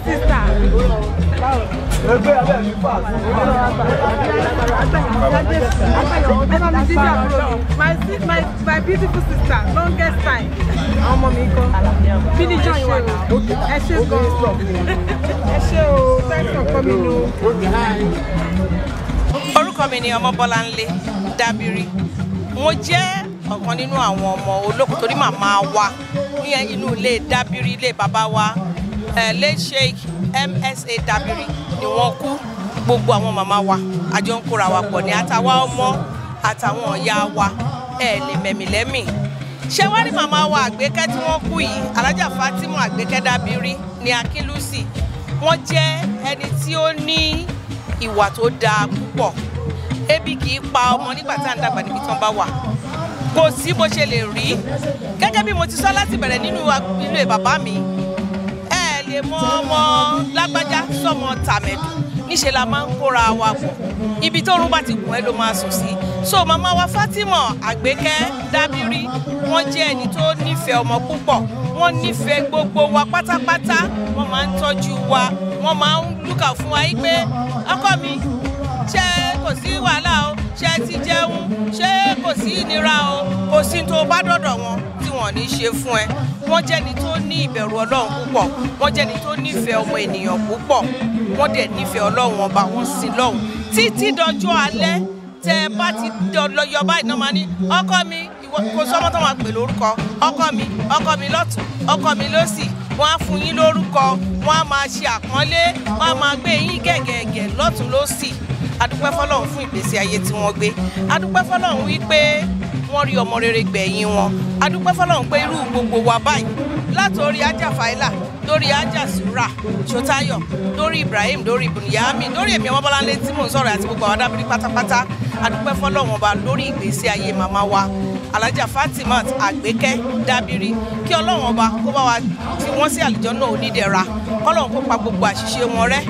twin sister. my my my beautiful sister longest time. Ọmọ mi kọ. Bíní john wà náà? Ẹ ṣe gan ẹ thanks for coming o. orúkọ mi ni ọmọbọláńlé dábìrì mo jẹ́ ọ̀kan nínú àwọn ọmọ olókùn torí màmá wa ní inú ilé dábìrì ilé bàbá wa late sheikh msa dábìrì ni wọ́n kú. Gbogbo àwọn màmá wa àjọ ń kóra wa pọ̀ ní àtàwa ọmọ àtàwọn ọ̀yá wa ẹ̀ lè mẹ̀mí lẹ́mì ṣé wá rí màmá wa àgbékẹ́ tí wọ́n kú yìí? Alájà fatima àgbékẹ́ dábìrì ní akínlùsì wọ́n jẹ́ ẹni tí ó ní ìwà tó dáa púpọ̀. Ebi kì í pa ọmọ nígbà tá à ń dàgbà níbi tí wọ́n bá wà. Kò sí bó ṣe lè rí. Gẹ́gẹ́ bí mo ti sọ láti bẹ̀rẹ̀ nínú ilé bàbá mi lè mọ ọmọ lágbájá sọmọ tàmẹ̀dù. Níṣẹ́ la máa ń kóra wa pọ̀. Ibi tó rún bá ti gùn ẹ́ ló máa sùn sí. So màmá wa Fatima Àgbékẹ́ Dábírí wọ́n jẹ́ ẹni tó nífẹ̀ẹ́ ọmọ púpọ̀. Wọ́n nífẹ̀ẹ́ gbogbo wa pátápátá. Wọ́n máa ń tọ́jú wa. Wọ́n máa ń lùkà fún wa yí pé ọkọ mi ṣé kò sí wàhálà o ṣé ti jẹun? Ṣé kò sí ìnira o? Kò sí tó bá dọ̀dọ̀ wọn tí wọ́n ní ṣe fún ẹ. Wọ́n jẹ́ni tó ní ìbẹ̀rù ọlọ́run púpọ̀. Wọ́n jẹ́ni tó nífẹ̀ẹ́ ọmọ ènìyàn púpọ̀. Wọ́n dẹ̀ nífẹ̀ẹ́ ọlọ́run ọba wọn sí lọ́hùn. Títí dọjọ́ alẹ́ tẹ bá ti lọ báyìí náà máa ní ọkọ mi kò sọmọ tó máa pè lórúkọ. Ọkọ mi ọkọ mi lọ́tún ọkọ mi lósì. Wọ́n á fún yín lórúkọ. Wọ́n á máa ṣe àpọ́nlé. Wọ́n á máa gbé yín gẹ̀gẹ̀gẹ̀ lọ́tún lósì. Adúpẹ́ fọlọ́run fún ìgbésí ayé tí wọ́n gbé. Adúpẹ́ fọlọ́run wípé wọ́n rí ọmọ rere gbẹ̀yìn wọn. Adúpẹ́ fọlọ́run pé irú gbogbo wa báyìí látòrí ajá faila lórí ajá sura sotayo lórí ibrahim lórí bunyami lórí èmi ọmọbọláńlé tí mò ń sọ̀rọ̀ àti gbogbo àwọn adábírí pátápátá. Adúpẹ́ fọlọ́run ọba lórí ìgbésí ayé màmá wa alájà fatimat àgbékẹ́ dábírí kí ọlọ́run ọba kó bá wa fi wọ́n sí àlùjọ náà onídẹ̀ra kọ́lọ́run kó pa gbogbo àṣìṣe wọn rẹ́.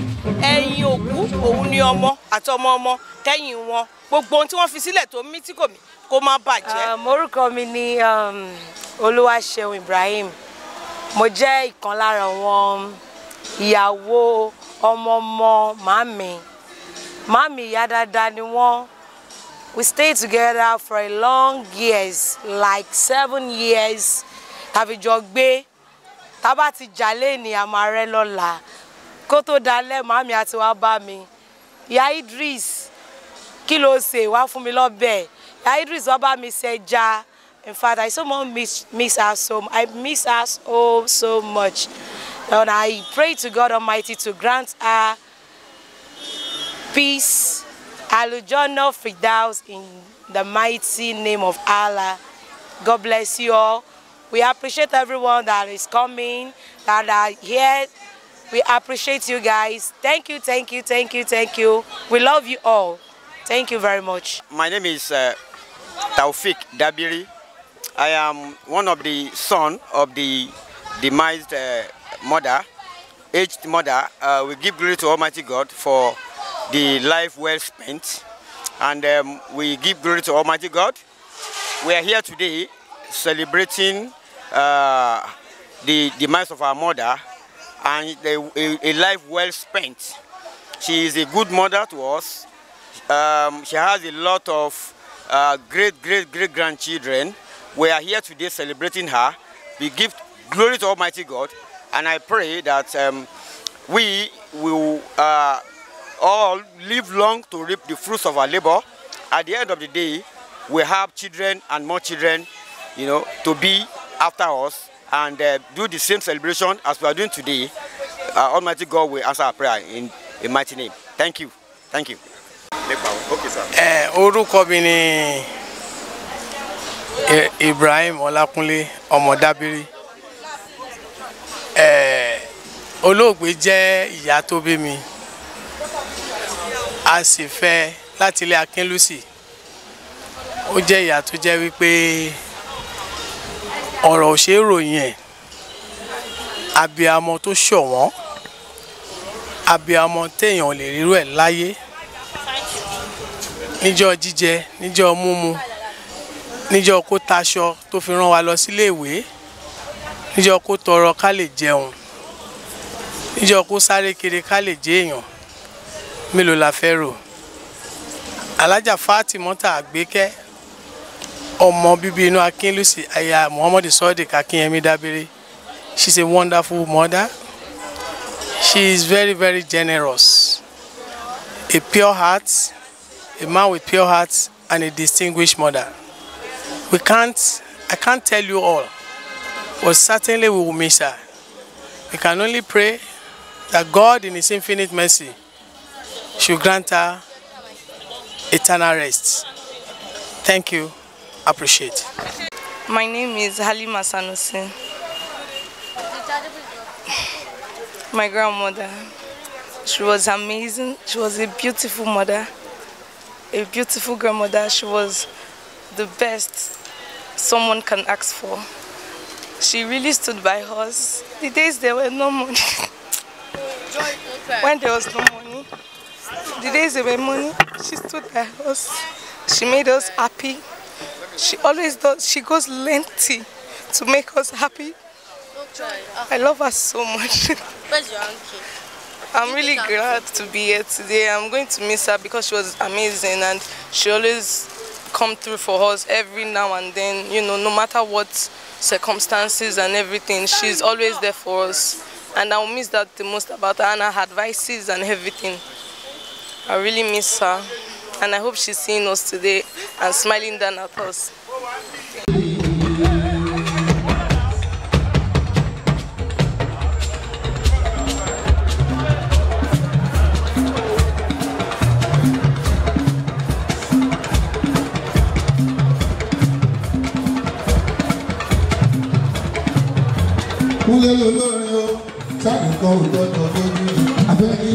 Ẹ̀yìn òkú òun ni ọmọ àtọmọ ọmọ kẹ́yìn wọn. Gbogbo ohun tí wọ́n fi sílẹ̀ tó mí tí kò mí kó má bàjẹ́. Um, orúkọ mi ni um, olúwaṣeun ibrahim. Mo jẹ́ ìkan lára àwọn ìyàwó ọmọọmọ màmí màmí ìyá dáadáa ni wọ́n we stayed together for a long years like seven years. Tàbí jọ gbé. Tábà ti jà lẹ́ni àmàrẹ́ lọ́la. Kó tó dalẹ̀ màmí àti wá bá mi. Ìyá idris kí ló ṣe? Wá fún mi lọ́bẹ̀. Ìyá idris wá bá mi ṣẹja in fact i so much miss, miss her so i miss her so so much. And i pray to god almighty to grant her peace Alujono Fidaus in the mighty name of Allah. God bless you all. We appreciate everyone that is coming, that are here. We appreciate you guys. Thank you, thank you, thank you, thank you. We love you all. Thank you very much. My name is uh, Taufik Dabiri. I am one of the son of the demised uh, mother, aged mother. Uh, we give glory to Almighty God for the life well spent, and um, we give glory to Almighty God. We are here today celebrating uh, the demise of our mother and a, a, life well spent. She is a good mother to us. Um, she has a lot of uh, great, great, great grandchildren. We are here today celebrating her. We give glory to Almighty God, and I pray that um, we will uh, all live long to reap the fruits of our labor. At the end of the day, we have children and more children, you know, to be after us and uh, do the same celebration as we are doing today. Uh, Almighty God will answer our prayer in a mighty name. Thank you. Thank you. Okay, sir. ẹ orúkọ mi ni I- Ibrahim Ọlákúnlé ọmọ Dábírí ẹ olóògbé jẹ́ ìyá tó bí mi a sì fẹ́ láti ilé Akínlúsì. Ó jẹ́ ìyá tó jẹ́ wípé ọ̀rọ̀ ò ṣeé ròyìn ẹ̀. Abiyamọ tó ṣọ̀wọ́n abiyamọ téèyàn lè rírú ẹ̀ láyé. Níjọ́ jíjẹ níjọ́ múmu níjọ́ kó taṣọ tó fi rán wa lọ síléèwé níjọ́ kó tọrọ ká lè jẹun níjọ́ kó sáré kiri ká lè jẹ èèyàn mélòó la fẹ́ rò alájà Fatimota Àgbékẹ́ ọmọ bíbí inú Akínlùsì aya Muhammadu Sodiq Akínyẹmí Dábíré she's a wonderful mother she is very very generous a pure heart a man with pure heart and a distinguished mother. We can't, I can't tell you all, but certainly we will miss her. We can only pray that God in His infinite mercy should grant her eternal rest. Thank you. Appreciate. My name is Halima Sanusi. My grandmother. She was amazing. She was a beautiful mother. A beautiful grandmother. She was the best someone can ask for. She really stood by us. The days there were no money. when there was no money, the days were money, she stood by us. She made us happy. She always does. She goes lengthy to make us happy. I love her so much. Where's your uncle? I'm really glad to be here today. I'm going to miss her because she was amazing and she always come through for us every now and then. You know, no matter what circumstances and everything, she's always there for us. And I'll miss that the most about her and her advices and everything. I really miss her. And I hope she's seeing us today and smiling down at us.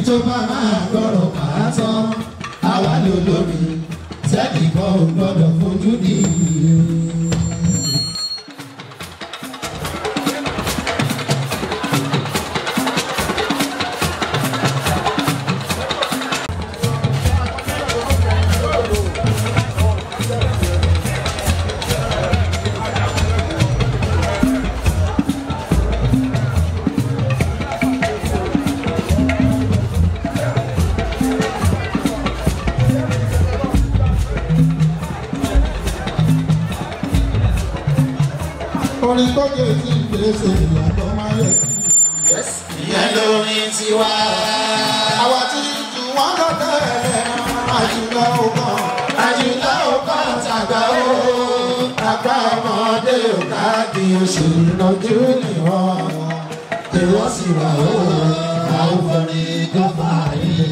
tó àwa lólórin sẹ́ni kan ò gbọ́dọ̀ fojú di. Jẹ́ sí gbèsè ìyàtọ̀ máa yẹ sí. ìyẹn lórin tiwa. àwa tí jù wọ́n lọ tẹ́lẹ̀ àjùlọ òkan àjùlọ òkan tàgbà ó àgbà ọmọdé ò káàdì oṣù ìnàjú nìwọ̀n tí wọ́n sì wà ó àwọn òfin gbọ́fà yìí.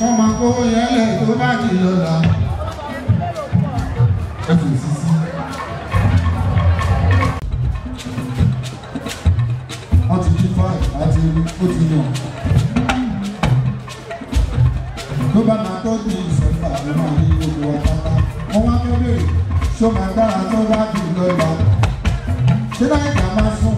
wọ́n máa kówó yẹn lẹ̀ tó bá di lọ́la. ẹ ti di fáì àti ó ti yàn. tó bá máa tó di ló máa ní gbogbo wa wọ́n wá ní béèrè ṣó máa dára tó bá di lọ́la. ṣé láìka máa sún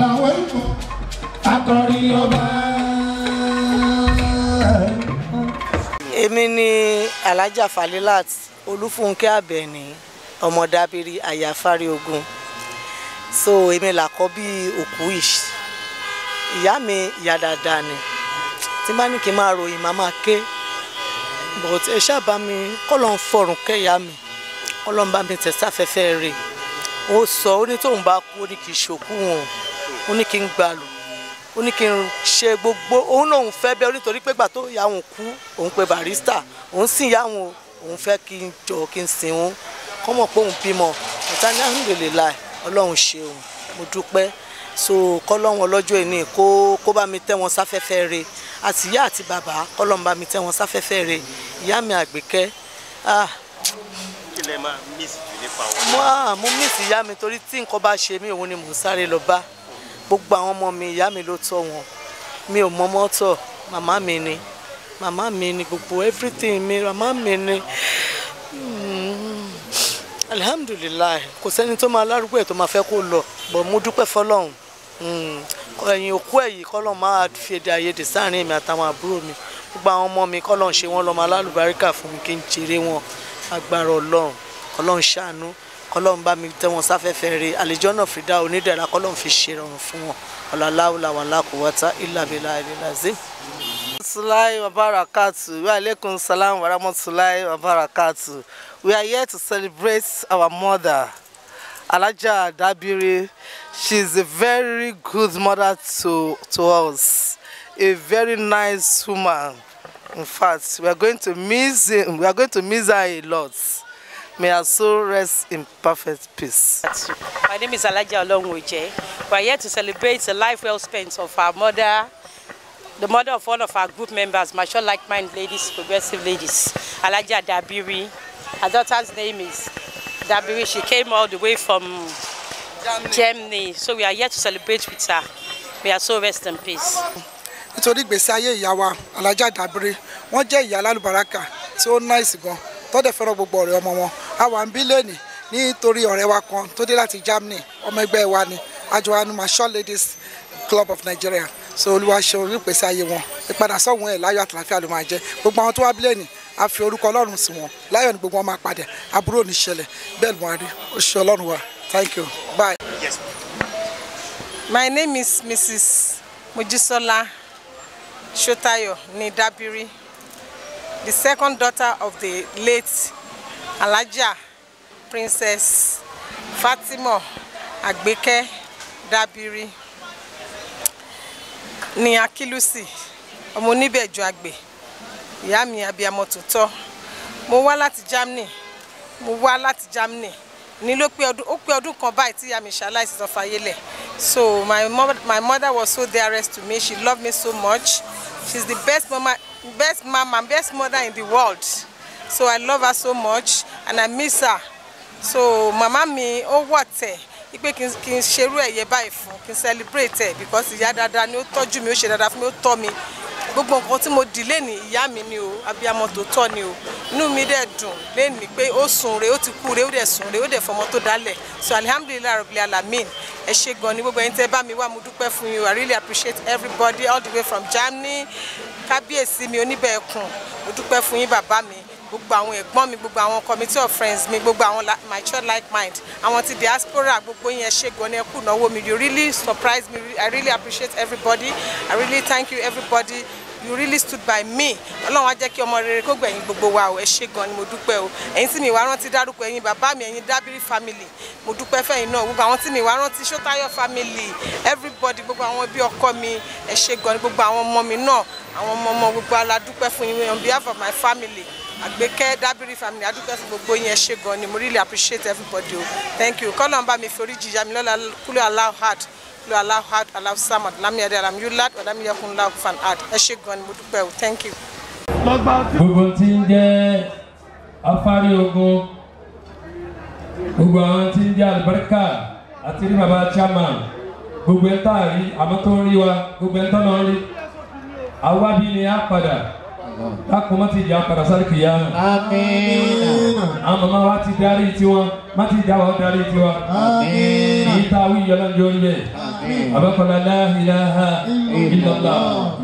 lọ ìbò akọrin ọba. èmi ni alhaja falilat olúfúnkẹ́ abẹ́ni ọmọ dábìrì àyàfárí ogun. So èmi làkọ́ bí òkú ìṣ ìyá mi ìyá dáadáa ni. Tí bá ní kí n máa ròyìn máa máa ké. But ẹ ṣáàbà mi kọ́lọ̀ ń fọrùn kẹ́yà mi. Kọ́lọ̀ ń bá mi tẹ̀ sáfẹ́fẹ́ rè ó sọ ó ní tóun bá kú ó ní kì í ṣòkú wọn ó ní kí n gbàlù ó ní kí n ṣe gbogbo òun náà òun fẹ́ bẹ́ẹ̀ nítorí pé gbà tó ìyá òun kú òun pe barista òun sì ìyá òun òun fẹ́ kí n jọ kí n sìn òun. Kọ́mọ̀ pé òun bímọ ọ̀tá ní alhamdulilayi ọlọ́run ṣeun mo dúpẹ́. So kọ́lọ́run ọlọ́jọ́ ìní kó kó bá mi tẹ́ wọn sáfẹ́fẹ́ re. Àti ìyá àti bàbá kọ́lọ́run bá mi tẹ́ wọn sáfẹ́fẹ́ re. Ìyá mi àgbékẹ́ ah nípa wọn. ah mo miss ìyá mi torí tí nǹkan bá ṣe mí òun ni mò ń sáré lọ bá. Gbogbo àwọn ọmọ mi ìyá mi ló tọ́ wọn. Mi ò mọ mọ́tọ̀ màmá mi ni. Màmá mi ni gbogbo everything mi. Màmá mi ni. Mm. alihamudulilayi kò sẹ́ni tó máa lárúgbó ẹ̀ tó máa fẹ́ kó lọ. Bọ̀ mo dúpẹ́ fọlọ́run. Mm. ẹ̀yìn òkú ẹ̀yìn kọ́lọ́n máa fi èdè àìyedè sáàrin mi àtàwọn àbúrò mi. Gbogbo àwọn ọmọ mi kọ́lọ́n ṣe wọ́n lọ́mọ alálùbáríkà fún mi kí n jèrè wọn. Agbára ọlọ́run kọ́lọ́n ṣàánú kọ́lọ́n bá mi tẹ́ wọn sáfẹ́fẹ́ rẹ̀ àlejò náà fi dá fi ṣèrọ̀rùn fún wọn ọ̀làláwùlà wà ìlàbílà ìlàzim. Rahmatullahi wa barakatuh. Wa salam wa rahmatullahi wa. We are here to celebrate our mother, Alaja Dabiri. She's a very good mother to, to us. a very nice woman. In fact, we are going to miss. We are going to miss her a lot. May her soul rest in perfect peace. My name is Alaja Olonwoje. We are here to celebrate the life well spent of our mother, the mother of one of our group members, mature like-minded ladies, progressive ladies, Alaja Dabiri. Her daughter's name is Dabiri. She came all the way from Germany. So we are here to celebrate with her. May her soul rest in peace. nítorí ìgbésí ayé ìyá wa alájà dàbírí wọn jẹ ìyá alálùbáràkà tí ó náìsì gan tọdẹ fẹ́ràn gbogbo ọ̀rẹ́ ọmọ wọn. A wà ń bí lẹni nítorí ọ̀rẹ́ wa kan tó dé láti Germany. Ọmọ ẹgbẹ́ wa ni. Àjọwánu mature ladies club of Nigeria. So olúwa ṣe orí ìpèsè ayé wọn. Ìpadà sọ́hun ẹ̀ láyọ̀ àtàlàfíà ló máa jẹ́. Gbogbo àwọn tó wá bí lẹ́nì a fi orúkọ ọlọ́run sí wọn. Láyọ̀ ni gbogbo wọn máa padà. Àbúrò ní ṣẹlẹ̀. Bẹ́ẹ̀ ló máa rí. Ṣe ọlọ́run wa. Thank you. Bye. My name is Mrs. Mojisola Shotayo Nidabiri, the second daughter of the late Alaja Princess Fatima Agbeke Dabiri ní Akilusi, ọmọ oníbẹ̀jọ àgbẹ̀, ìyá mi abiyamọ tòótọ́. Mo wá láti Germany, mo wá láti Germany. Ní ló pé ọdún ó pé ọdún kan báyìí tí ìyá mi ṣaláìsí tó fayé lẹ̀ so my mother my mother was so dearest to me. She loved me so much she's the best mama best mama best mother in the world. So I love her so much and I miss her. So màmá mi ó wọ̀ tẹ̀ ipe kí n ṣerú ẹ̀yẹ báyìí fún kí n celebrate ẹ̀ because ìyá dáadáa ni ó tọ́jú mi ó ṣe dáadáa fún mi ó tọ́ mi gbogbo nǹkan tí mo dì lẹ́nìí ìyá mi ni o abiyamọ tó tọ́ ni o. Inú mi dẹ̀ dùn lẹ́nìí pé ó sùn re ó ti kú re ó dẹ̀ sùn re ó dẹ̀ fọmọ tó dálẹ̀. So alihamdulilayi rabbil alamin. Ẹ ṣe gan ni gbogbo ẹ̀yin tẹ́ bá mi wá mo dúpẹ́ fún yín i really appreciate everybody all the way from Germany kábíyèsí mi oníbẹ̀ẹ̀kùn mo dúpẹ́ fún yín bàbá mi gbogbo àwọn ẹ̀gbọ́n mi gbogbo àwọn committee of friends mi gbogbo àwọn my church like mind àwọn ti diaspora gbogbo yín ẹ ṣé gan ni ẹ kú náwó mi. You really surprise me i really appreciate everybody i really thank you everybody. You really stood by me. Ọlọ́run á jẹ́ kí ọmọ rere kó gbẹ̀yìn gbogbo wa ẹ ṣé gan ni mo dúpẹ́ o. Ẹ̀yin tí mi wá rántí dárúkọ ẹ̀yin bàbá mi ẹ̀yin dábìrì family mo dúpẹ́ fẹ́yìn náà. Gbogbo àwọn tí mi wá rántí ṣótáyọ̀ family everybody gbogbo àwọn bí ọkọ mi ẹ ṣé gan ni gbogbo àwọn ọmọ mi náà àwọn ọmọ ọmọ gbogbo aládúpẹ́ fún yín on behalf of my family àgbékẹ́ dábìrì family adúpẹ́ fún gbogbo yín ẹ gan ni mo really appreciate everybody o. Thank you. Kọ́lọ́n bá mi forí jìyà mi lọ́la kúlẹ̀ aláwọ̀ hard kúlẹ̀ aláwọ̀ hard aláwọ̀ samad lámìyàdé alamiyulad ọ̀dàmíyàkùn láwọ̀ fan hard ẹ ṣé gan ni mo dúpẹ́ o. Thank you. gbogbo tí ń jẹ́ afárí ogun gbogbo àwọn tí ń jẹ́ alibarika àti ní baba chairman gbogbo ẹ̀ tá a rí àmọ́ tó ń rí wa gbogbo ẹ̀ tọ́nà ń rí àwa bí ni a padà dákun má ti jà padà sáré kìyà nù. àwọn màmá wa ti darí tiwọn má ti jà wọ́n darí tiwa. èyí tá a wí yọlá ń jórí bẹ́ẹ̀. abakọ̀lá la ilaha illallah.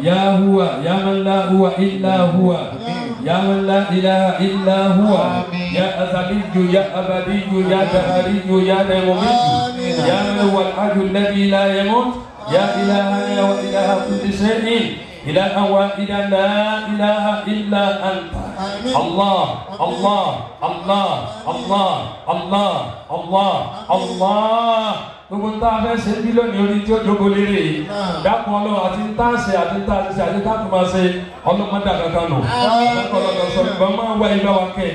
ya huwa ya man la huwa illa huwa. Ya man la ilaha illa huwa. Ya azaliyu ya abadiyu ya dahariyu ya damumiyu ya man huwa alhaju alladhi la yamut. Ya ilahana wa ilaha kulli shay'in إلها واحدا لا إله إلا أنت الله الله الله الله الله الله الله gbogbo ń tá a fẹ́ ṣe bí lónìí orí tí ó jókòó lérè yìí dákun ọlọ́run àti ń tá a ṣe àti ń tá a ṣe àti tá a tún máa ṣe ọlọ́mọdé kankan nù ọlọ́run sọ màmá wa ibà wa kẹ́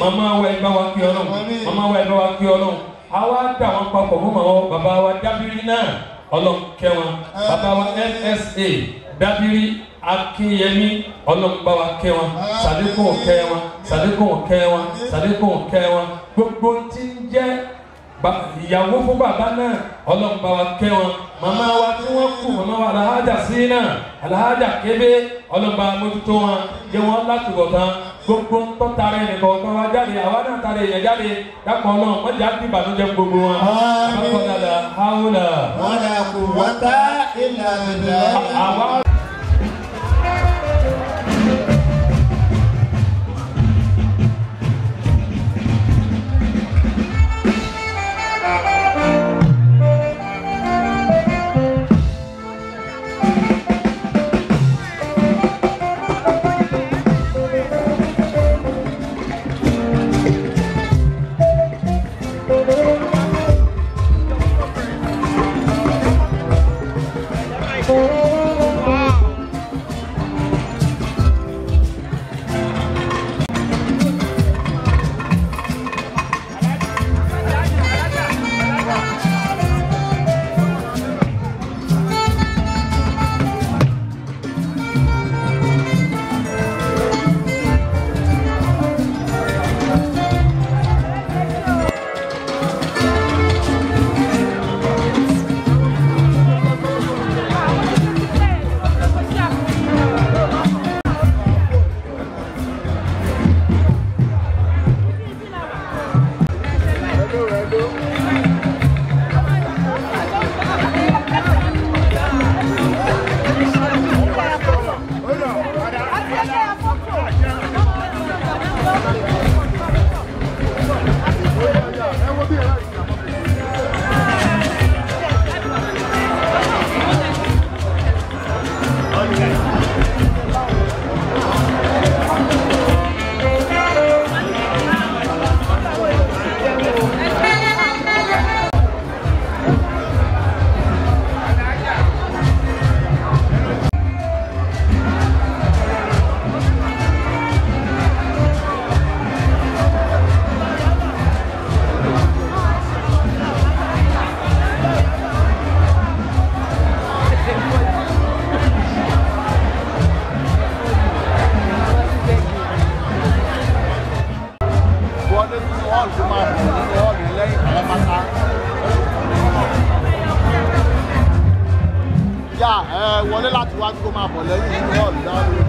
màmá wa ibà wa kẹ́ ọlọ́run màmá wa ibà wa kẹ́ ọlọ́run àwa dà wọn papọ̀ fún màmá bàbá wa dábìrì náà ọlọ́run kẹ́ wọn bàbá wa NSA dábìrì akínyẹmí ọlọ́mùbá wa kẹ́ wọn sàdékùn kẹ́ wọn sàdékùn kẹ́ wọn sàdékùn kẹ́ wọn. Gbogbo tí ń jẹ́ ìyàwó fún bàbá náà ọlọ́mùbá wa kẹ́ wọn. Màmá wa tí wọ́n kú màmá wa alahajà sínà alahajà kébé ọlọ́mùbá mójútó wọn. Yẹ wọn láti bọ̀ tán gbogbo ń tọ́ tara ẹnìkan ọ̀kan wa jáde àwa náà tara èèyàn jáde dákọ̀ náà wọ́n jà bí ìbànújẹ́ gbogbo wọn. dada hawla. wọ́n dà kú wọ́n tá ìlànà wọlé láti wá kó máa bọ̀ lẹ́yìn bọ́ọ̀lù dáhùn.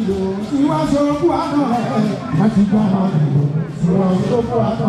ìlò tí wọ́n sọ fún àná rẹ̀. Láti gbà wọn ìlò tí wọ́n sọ fún àná.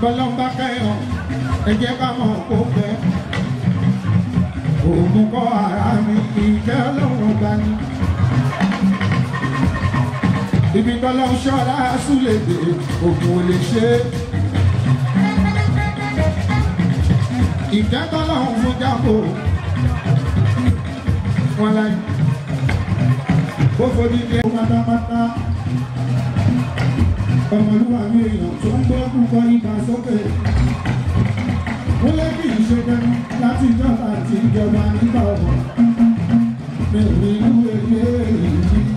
Bọ́lọ́mbà kẹ́hàn, ẹ jẹ́ ká mọ̀ kó fẹ́. Òun kọ́ ara mi, ìjẹ́ ọlọ́run gbà ní. Ibi tọ́lọ́ ṣọ́ra súlẹ̀ dé, ògùn ò lè ṣe é. Ìjẹ́ tọ́lọ́run fún jábò. Wọ́n ọmọlúwàbí èèyàn tó ń gbọ́ púpọ̀ ibà sókè. ó lé kí n ṣe dẹnu láti ìjọba àti ìjọba nígbà ọmọ. mi ò ní.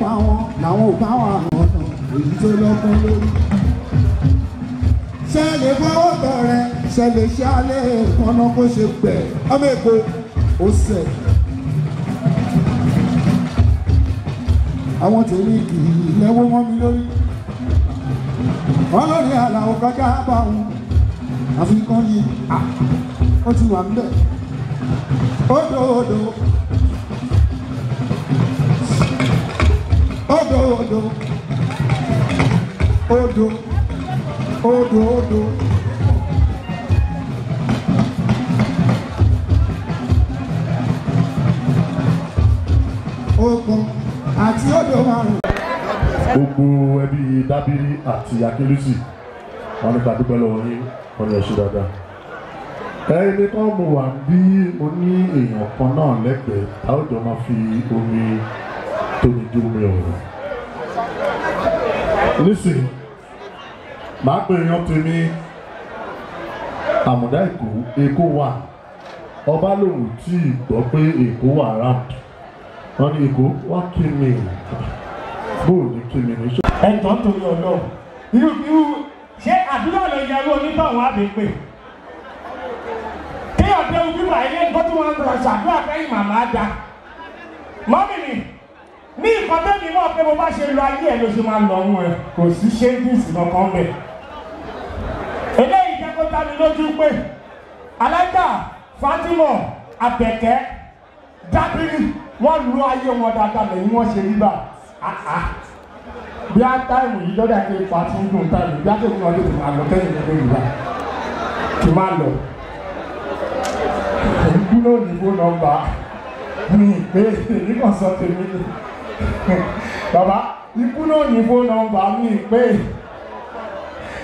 Pa wọn làwọn ò bá wà ọ̀nà èyí tó lọ́gbọ́n lórí ṣe lè fọwọ́ tọ̀ rẹ ṣe lè ṣe alẹ́ ìkànnà kó ṣe gbẹ̀ ọmọ èkó ó sẹ̀. àwọn tèmi kì í lẹ́wọ́ mọ́ mi lórí. lórí àlàó kọjá bá wọn àfikún yìí ó ti wà ńbẹ̀. odò odò odò odò odò odò odò. Okun àti odò márùn. gbogbo ẹbí dábírí àti akérésì wọn nípa dúpẹ́ lọ́wọ́ yín wọn ni ẹ ṣe dáadáa ẹni kan mo wà bí mo ní èèyàn kan náà lẹ́gbẹ̀ẹ́ táwùjọ máa fi omi tómi ju omi ọ̀rọ̀ nísìnyí màá pe èèyàn tèmi. Àmùdá èkó èkó wà. Ọba lòun tí ì gbọ́ pé èkó wà round wọn ní èkó wọn kí mi. Bóò ní kí mi ní. ẹjọ́ torí ọlọ́run. Irú irú ṣé àdúrà ló yẹ ló onítọ̀hún àbẹ̀pẹ̀ kí ọ̀dẹ́ ojú wà ilé tí wọ́n rọ̀ ṣàdúrà fẹ́yìn màmá da mọ́mì mi ní nǹkan tẹ́mi náà pé mo bá ṣe lọ ayé ẹ̀ ló ṣe máa lọ ọ̀hún ẹ̀ kò sí ṣéńdìsì kankan bẹ̀ eléyìí jẹ́ kó dá mi lójú pé alájà Fatima Abẹ́kẹ́ dábìrì wọ́n lu ayé wọn dáadáa lẹ́yìn wọ́n ṣe bá bí a táìmù yìí lọ́dà kí ipa tí ń dùn táìmù bí a tó fún ọdún tó máa lọ kẹ́yìn ní lórí wa kì máa lọ. Ìkú náà ní fóònù nọ́mbà mi èyí kan sọ tèmi ni. Bàbá ikú náà ní fóònù nọ́mbà mi pé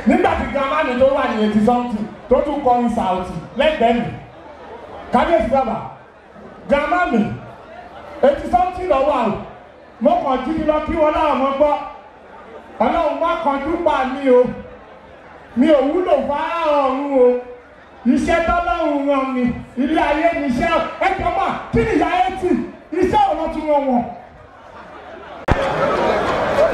nígbà tí grandma mi tó wà ní eighty something tó tún kọrin sàùtì lẹ́gbẹ̀ẹ́ mi. Kábíyèsí bàbá grandma mi eighty something lọ́wọ́ àwọn mo kàn jí lọ kí wọn láwọn ọmọ gbọ́. Ọlọ́run má kanjú pa mí o. Mi ò wúlò fáá ọ̀run o. Iṣẹ́ tọ́lọ́run ràn mí ilé ayé mi iṣẹ́ ẹ̀jọ̀ mà kí ni ìyá ẹ̀ tì? Iṣẹ́ òun tún wọn wọ̀n. Tani ó ṣe é bí ìyá? Tani ó dá àwọn ọmọ?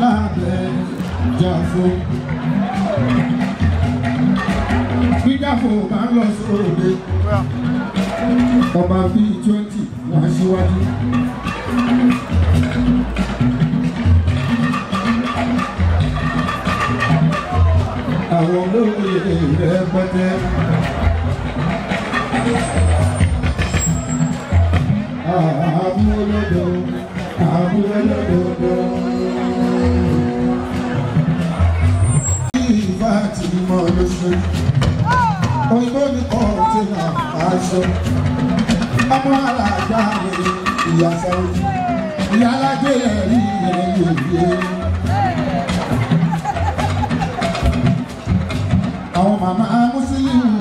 lábẹ́ jàfo. Bí jàfo bá ń lọ sóde, ọba bíi twenty wá síwájú. àwọn olóyè rẹpẹtẹ. Àbúrò àbúrò lọ́dọọdọ. Ìfà ti mọ lóṣù. Òyìnbó ni kọ́ ti nà aṣọ. Ọmọ alájà mi ìyá sẹ́wọ̀n.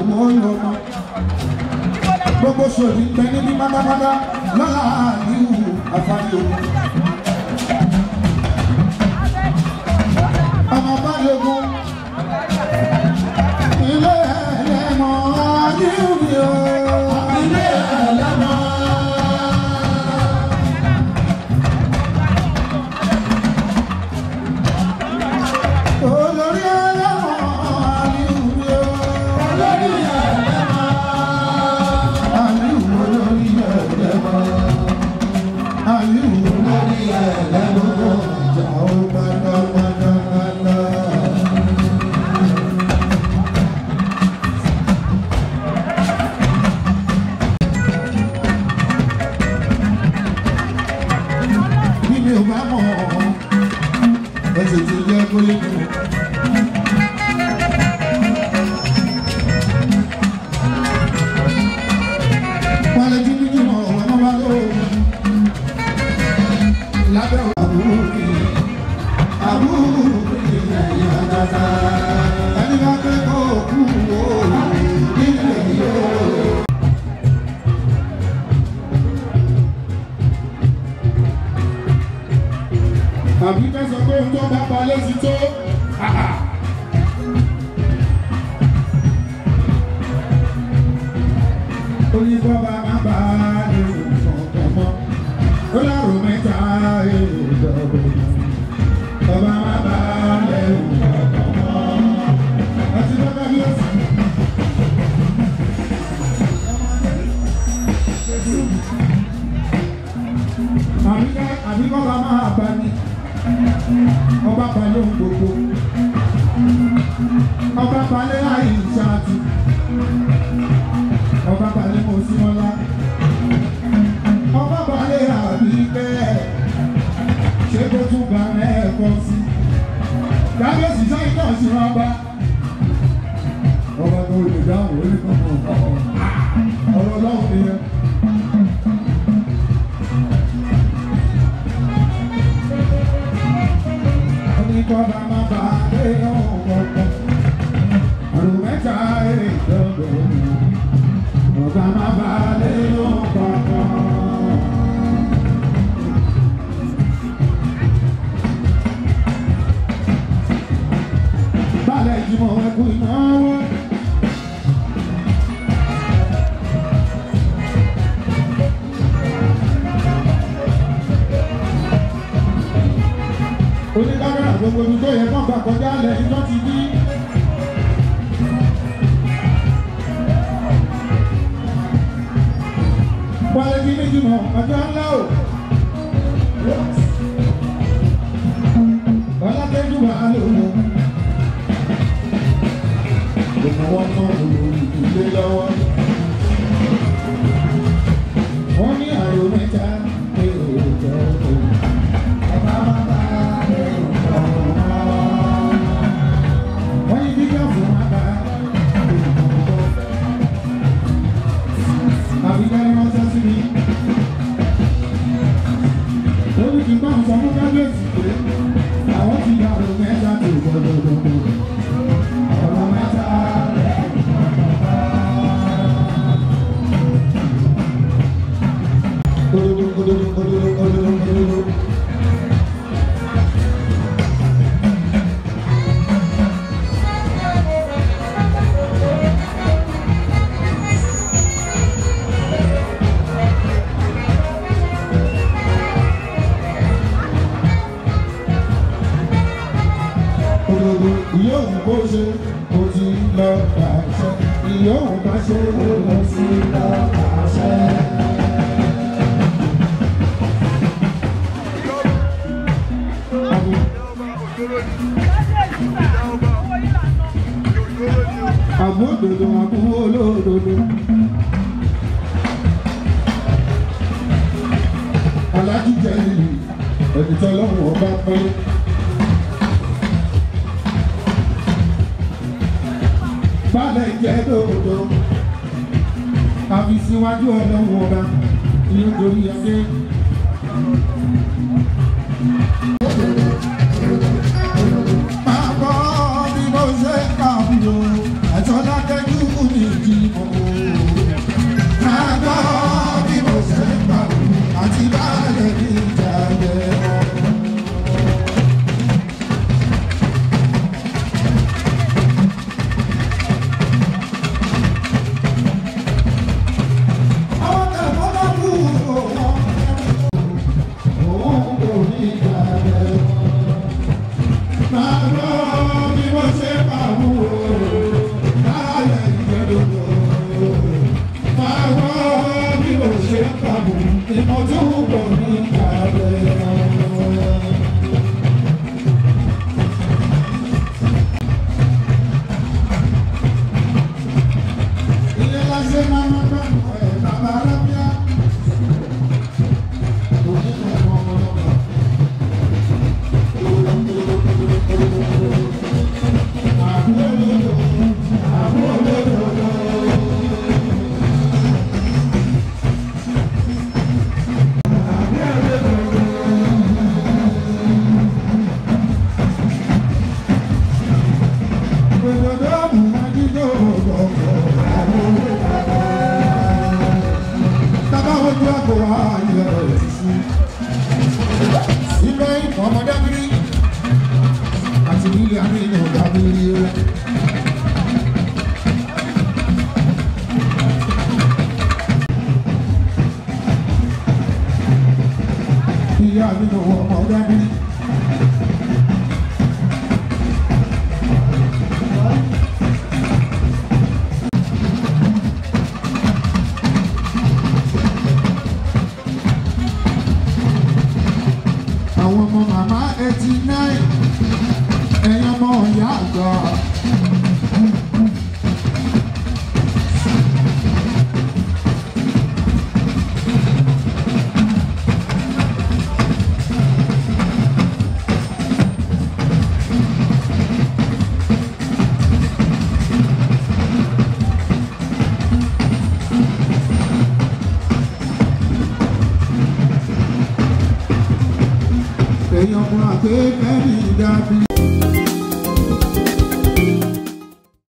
wò ó yọ ọmọ gbogbo sòdì pẹ́ níbi pátápátá lọ́la àníwò àfáàní ogun. ọmọ balógun ilé ẹlẹ́mọ̀ àníwò ni ó ilé. ṣe kò ti lọ pàṣẹ ìyóò má ṣe kò ti lọ pàṣẹ. àmúdòdò àkúwó olódodo. alájú jẹ́ ìlú ẹni tọ́lọ́wọ́ bá pẹ́. ìbálẹ̀ jẹ́ lóòótọ́ àfi síwájú ọlọ́run ọba ìlú dorí adé. ṣe máa ń gbà ẹ̀ bàbá rẹ̀.